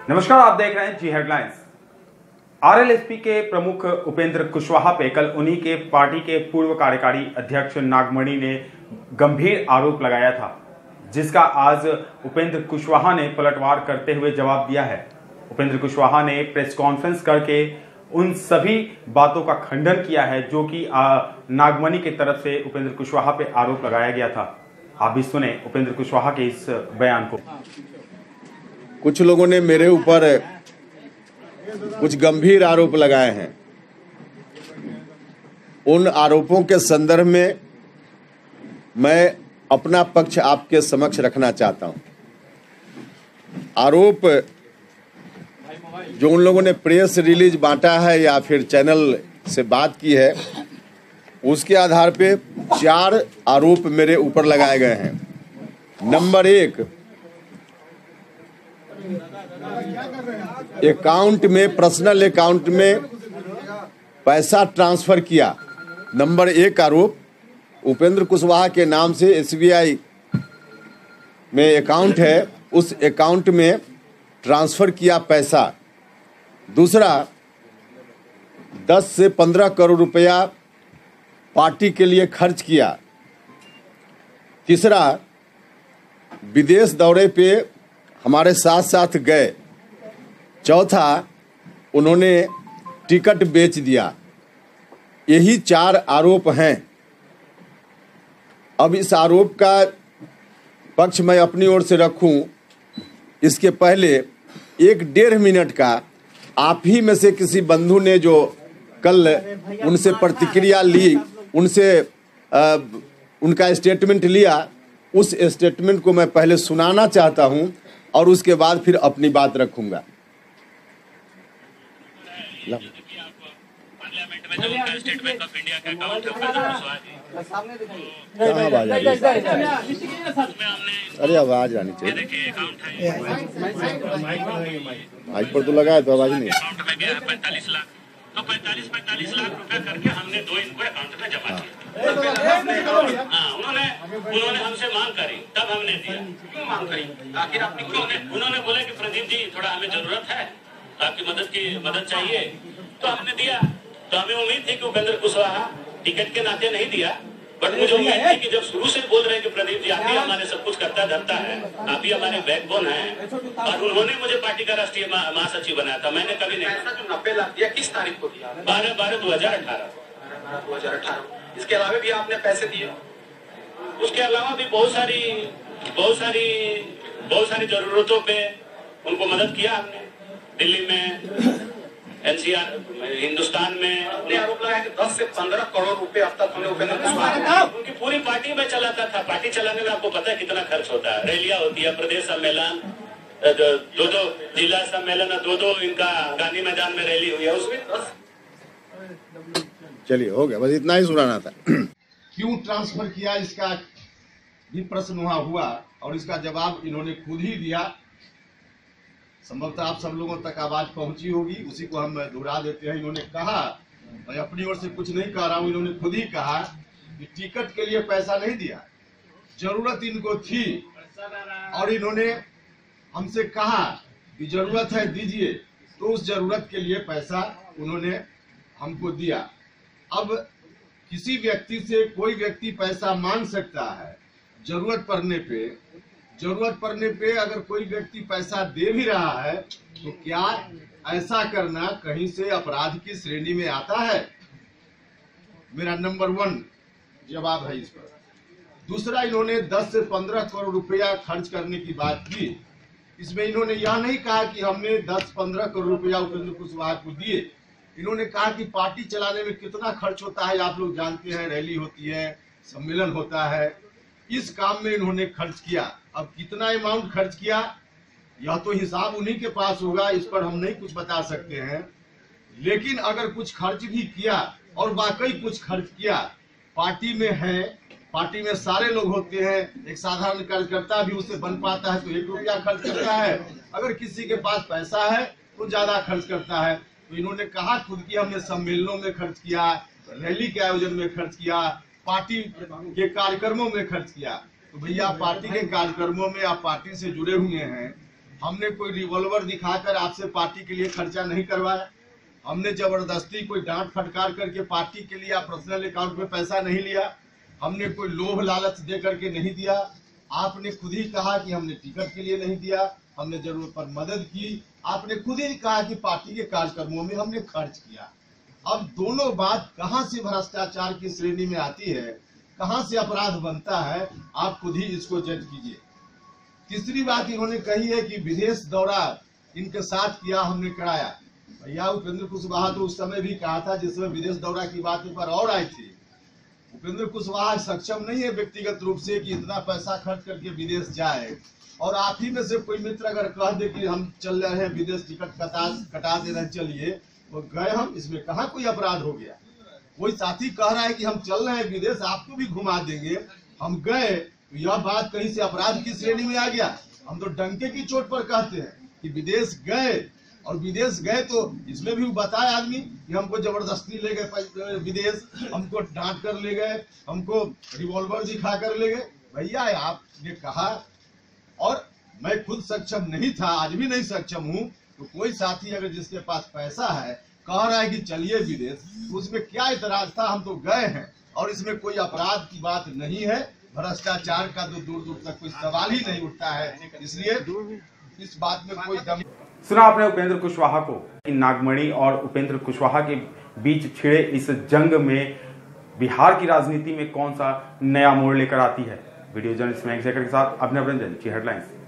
नमस्कार, आप देख रहे हैं जी हेडलाइंस आरएलएसपी के प्रमुख उपेंद्र कुशवाहा पे कल उन्हीं के पार्टी के पूर्व कार्यकारी अध्यक्ष नागमणि ने गंभीर आरोप लगाया था, जिसका आज उपेंद्र कुशवाहा ने पलटवार करते हुए जवाब दिया है। उपेंद्र कुशवाहा ने प्रेस कॉन्फ्रेंस करके उन सभी बातों का खंडन किया है, जो कि नागमणि की तरफ़ से उपेंद्र कुशवाहा पे आरोप लगाया गया था। आप भी सुने उपेंद्र कुशवाहा के इस बयान को। कुछ लोगों ने मेरे ऊपर कुछ गंभीर आरोप लगाए हैं। उन आरोपों के संदर्भ में मैं अपना पक्ष आपके समक्ष रखना चाहता हूँ। आरोप जो उन लोगों ने प्रेस रिलीज़ बांटा है या फिर चैनल से बात की है, उसके आधार पे चार आरोप मेरे ऊपर लगाए गए हैं। नंबर एक अकाउंट में, पर्सनल अकाउंट में पैसा ट्रांसफ़र किया। नंबर एक आरोप, उपेंद्र कुशवाहा के नाम से एसबीआई में अकाउंट है, उस अकाउंट में ट्रांसफ़र किया पैसा। दूसरा, दस से पंद्रह करोड़ रुपया पार्टी के लिए खर्च किया। तीसरा, विदेश दौरे पे हमारे साथ साथ गए। चौथा उन्होंने टिकट बेच दिया। यही चार आरोप हैं। अब इस आरोप का पक्ष मैं अपनी ओर से रखूँ। इसके पहले एक डेढ़ मिनट का आप ही में से किसी बंधु ने जो कल उनसे प्रतिक्रिया ली उनसे आ, उनका स्टेटमेंट लिया उस स्टेटमेंट को मैं पहले सुनाना चाहता हूँ। और उसके बाद फिर अपनी बात रखूँगा। अरे आवाज़ आनी चाहिए। माइक पर तो लगा है तो आवाज़ नहीं। है पैंतालीस लाख तो पैंतालीस पैंतालीस लाख रुपए करके हमने दो इनको अकाउंट में जमा किया। हाँ उन्होंने उन्होंने हमसे मांग करी तब हमने दिया। क्यों मांग करी? आखिर आपने क्यों उन्होंने बोले कि प्रदीप जी थोड़ा हमें ज़रूरत है आपकी मदद की मदद चाहिए। तो हमने दिया। तो हमें उम्मीद थी कि उपेंद्र कुशवाहा टिकट के नाते नहीं दिया। बट मुझे उम्मीद थी कि जब शुरू से बोल रहे हैं कि प्रदीप जी आप ही हमारे सब कुछ करता धरता है आप ही हमारे बैकबोन है। और उन्होंने मुझे पार्टी का राष्ट्रीय महा- महासचिव बनाया था मैंने कभी नहीं जो नब्बे लाख दिया? किस तारीख को दिया? बारह बारह दो हज़ार अठारह दो हज़ार अठारह इसके अलावा भी आपने पैसे दिए। उसके अलावा भी बहुत सारी बहुत सारी बहुत सारी जरूरतों पे उनको मदद किया हमने। दिल्ली में एनसीआर हिंदुस्तान में आपने आरोप लगाया कि 10 से 15 करोड़ रुपए अब तक हमने उपेंद्र कुशवाहा उनकी पूरी पार्टी में चलाता था। पार्टी चलाने में आपको पता है कितना खर्च होता है। रैलियाँ होती है प्रदेश सम्मेलन दो दो दो जिला सम्मेलन दो दो इनका गांधी मैदान में रैली हुई है। उसमें चलिए हो गया। बस इतना ही सुनाना था। क्यों ट्रांसफ़र किया? इसका भी प्रश्न वहाँ हुआ और इसका जवाब इन्होंने खुद ही दिया। संभवतः आप सब लोगों तक आवाज़ पहुँची होगी। उसी को हम दोहरा देते हैं। इन्होंने कहा, मैं अपनी ओर से कुछ नहीं कह रहा हूँ, इन्होंने खुद ही कहा कि टिकट के लिए पैसा नहीं दिया। ज़रूरत इनको थी और इन्होंने हमसे कहा कि ज़रूरत है दीजिए तो उस ज़रूरत के लिए पैसा उन्होंने हमको दिया। अब किसी व्यक्ति से कोई व्यक्ति पैसा मांग सकता है, ज़रूरत पड़ने पे ज़रूरत पड़ने पे अगर कोई व्यक्ति पैसा दे भी रहा है तो क्या ऐसा करना कहीं से अपराध की श्रेणी में आता है? मेरा नंबर वन जवाब है इस पर। दूसरा, इन्होंने 10 से 15 करोड़ रुपया खर्च करने की बात की। इसमें इन्होंने यह नहीं कहा कि हमने 10-15 करोड़ रुपया उपेंद्र कुशवाहा को दिए। इन्होंने कहा कि पार्टी चलाने में कितना खर्च होता है, आप लोग जानते हैं, रैली होती है, सम्मेलन होता है। इस काम में इन्होंने खर्च किया? अब कितना अमाउंट खर्च किया? यह तो हिसाब उन्हीं के पास होगा, इस पर हम नहीं कुछ बता सकते हैं। लेकिन अगर कुछ खर्च भी किया और वाकई कुछ खर्च किया, पार्टी में है, पार्टी में सारे लोग होते हैं, एक साधारण कार्यकर्ता भी उसे बन पाता है तो एक रुपया खर्च करता है। अगर किसी के पास पैसा है तो ज़्यादा खर्च करता है। तो इन्होंने कहा खुद की हमने सम्मेलनों में खर्च किया, रैली के आयोजन में खर्च किया पार्टी के कार्यक्रमों में खर्च किया। तो भैया पार्टी के कार्यक्रमों में आप पार्टी से जुड़े हुए हैं। हमने कोई रिवॉल्वर दिखाकर आपसे पार्टी के लिए खर्चा नहीं करवाया। हमने ज़बरदस्ती कोई डांट फटकार करके पार्टी के लिए आप पर्सनल अकाउंट में पैसा नहीं लिया। हमने कोई लोभ लालच दे करके नहीं दिया। आपने खुद ही कहा कि हमने टिकट के लिए नहीं दिया। हमने ज़रूरत पर मदद की। आपने खुद ही कहा कि पार्टी के कार्यक्रमों में हमने खर्च किया। अब दोनों बात कहाँ से भ्रष्टाचार की श्रेणी में आती है, कहाँ से अपराध बनता है, आप खुद ही इसको जज कीजिए। तीसरी बात इन्होंने कही है कि विदेश दौरा इनके साथ किया हमने कराया। भैया उपेंद्र कुशवाहा तो उस समय भी कहा था जिसमें विदेश दौरा की बात पर और आई थी। उपेंद्र कुशवाहा सक्षम नहीं है व्यक्तिगत रूप से कि इतना पैसा खर्च करके विदेश जाए। और आप ही में से कोई मित्र अगर कह दे कि हम चल रहे हैं, विदेश टिकट कटा कटा दे रहे चलिए। तो गए हम, इसमें कहा कोई अपराध हो गया? कोई साथी कह रहा है कि हम चल रहे हैं विदेश, आपको भी घुमा देंगे। हम गए तो यह बात कहीं से अपराध की श्रेणी में आ गया? हम तो डंके की चोट पर कहते हैं कि विदेश गए। और विदेश गए तो इसमें भी बताए आदमी कि हमको ज़बरदस्ती ले गए विदेश, हमको डांट कर ले गए, हमको रिवॉल्वर दिखा कर ले गए। भैया, आपने कहा, और मैं खुद सक्षम नहीं था, आज भी नहीं सक्षम हूँ। तो कोई साथी अगर जिसके पास पैसा है, कह रहा है कि चलिए विदेश तो उसमें क्या इतराज था? हम तो गए हैं। और इसमें कोई अपराध की बात नहीं है। भ्रष्टाचार का तो दूर दूर तक कोई सवाल ही नहीं उठता है। इसलिए इस बात में कोई दम सुना आपने उपेंद्र कुशवाहा को नागमणि और उपेंद्र कुशवाहा के बीच छिड़े इस जंग में बिहार की राजनीति में कौन सा नया मोड़ लेकर आती है? वीडियो जर्नलिस्ट शेखर के साथ अभिनव रंजन, की हेडलाइंस।